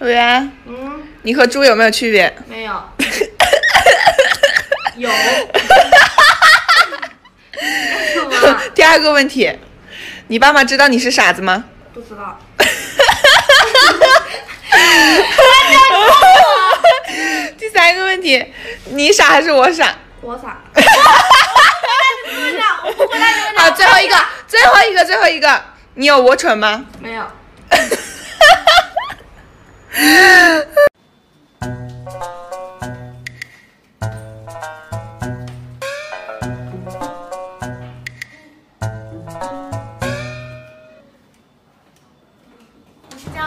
陆源，嗯，你和猪有没有区别？没有。有。第二个问题，你爸妈知道你是傻子吗？不知道。第三个问题，你傻还是我傻？我傻。好，最后一个，最后一个，最后一个，你有我蠢吗？没有。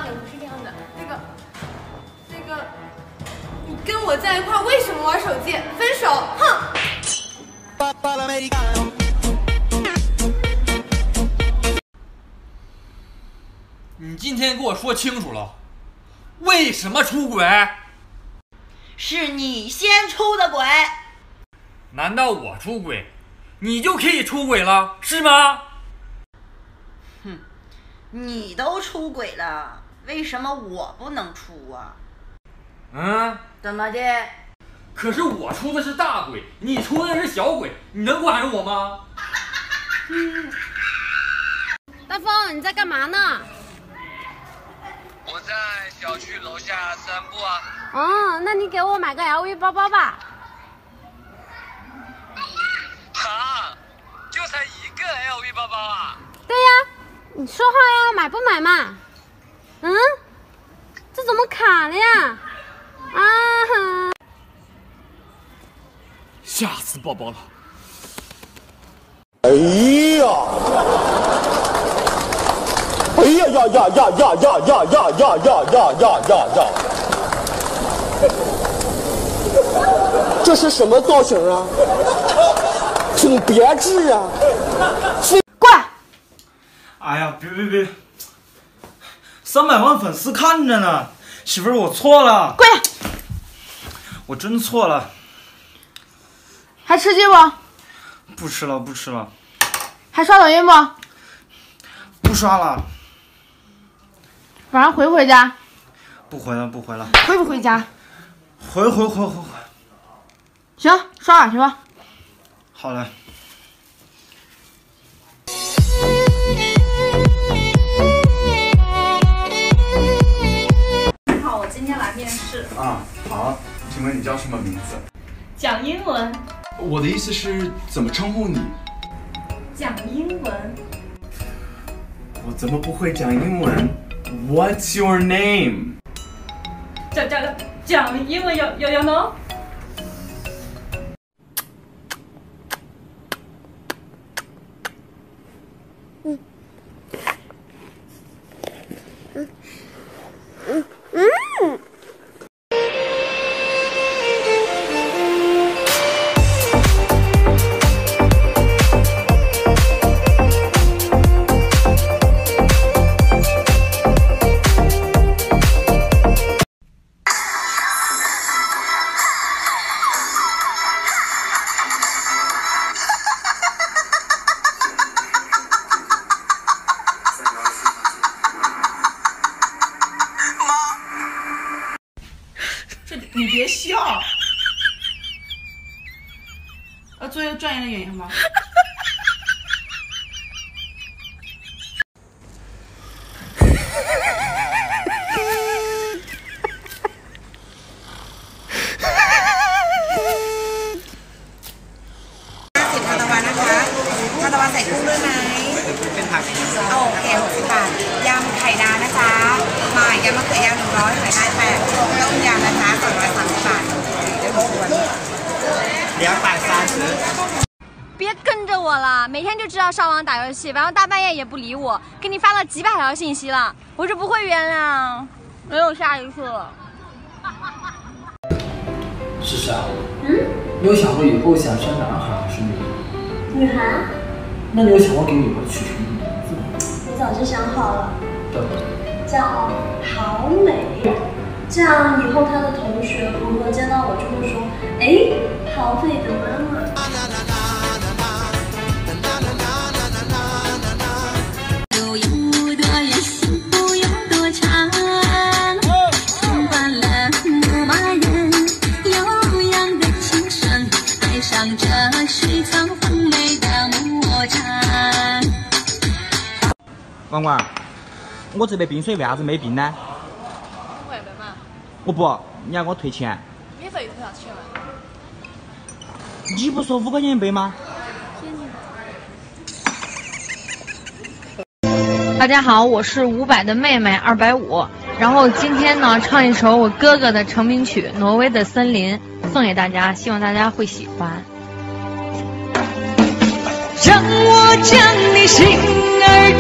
样的，不是这样的，那个，那个，你跟我在一块为什么玩手机？分手，哼！你今天给我说清楚了，为什么出轨？是你先出的轨。难道我出轨，你就可以出轨了，是吗？哼，你都出轨了，为什么我不能出啊？嗯？怎么的？可是我出的是大鬼，你出的是小鬼，你能管着我吗？嗯。大风，你在干嘛呢？我在小区楼下散步啊。哦，那你给我买个 LV 包包吧。啊，就才一个 LV 包包啊？对呀，你说话呀，买不买嘛？嗯？这怎么卡了呀？啊哈！吓死宝宝了！哎呀！哎呀呀呀呀呀呀呀呀呀呀呀呀呀呀！这是什么造型啊？挺别致啊！怪！哎呀，别别别！三百万粉丝看着呢，媳妇儿，我错了。跪！我真错了。还吃鸡不？不吃了，不吃了。还刷抖音不？不刷了。晚上回不回家？不回了，不回了。回不回家？回回回回回。行，刷碗去吧。好嘞。么名字？讲英文。我的意思是怎么称呼你？讲英文。我怎么不会讲英文？What's your name？讲讲讲英文有有有 no？你别笑，要做一个专业的演员吗？每天就知道上网打游戏，晚上大半夜也不理我，给你发了几百条信息了，我是不会原谅，没有下一次了。诗诗啊，嗯，你有想过以后想生男孩还是女孩？女孩？那你有想过给女儿取什么名字吗？我早就想好了，对，叫好美。这样以后她的同学朋友见到我就会说，哎，好美的妈妈。管管，我这杯冰水为啥子没冰呢？我不，你要给我退钱。免费退啥钱嘛？你不说五块钱一杯吗？大家好，我是伍佰的妹妹二百五，然后今天呢唱一首我哥哥的成名曲《挪威的森林》，送给大家，希望大家会喜欢。让我将你心儿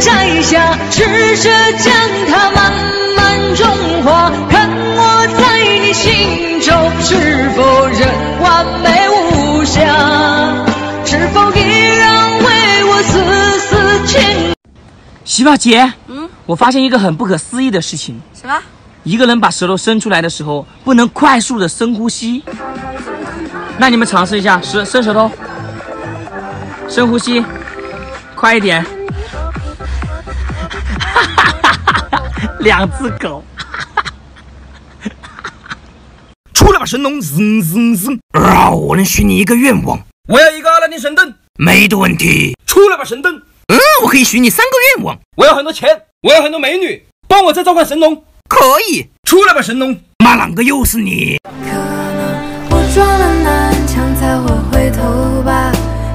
摘下，试着将它慢慢融化，看我在你心中是否仍完美无瑕，是否依然为我丝丝牵。媳妇姐，嗯，我发现一个很不可思议的事情。什么？一个人把舌头伸出来的时候，不能快速的深呼吸。那你们尝试一下，伸伸舌头，深呼吸，快一点。两只狗。出来吧，神龙！嗯嗯嗯。啊，我能许你一个愿望。我要一个阿拉丁神灯。没得问题。出来吧，神灯。嗯，我可以许你三个愿望。我要很多钱，我要很多美女，帮我再召唤神龙。可以。出来吧，神龙。妈，啷个又是你？可能我撞了南墙才会回头吧，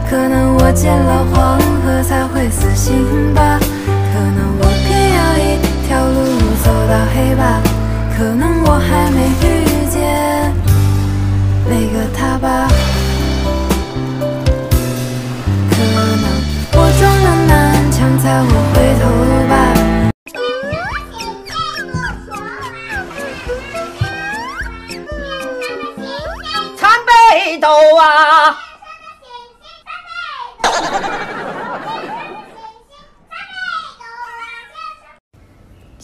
可能我见了黄河才会死心吧，可能走到黑吧，可能我还没遇见那个他吧，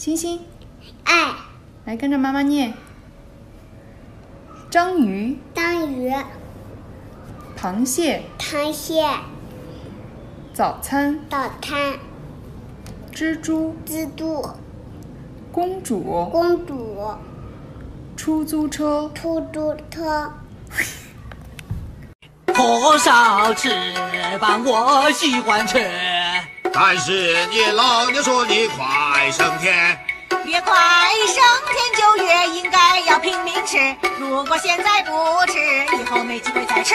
星星，爱，来跟着妈妈念。章鱼，章鱼，螃蟹，螃蟹，早餐，早餐，蜘蛛，蜘蛛，公主，公主，出租车，出租车。火烧翅膀我喜欢吃，但是你老娘说你快升天，越快升天就越应该要拼命吃，如果现在不吃，以后没机会再吃。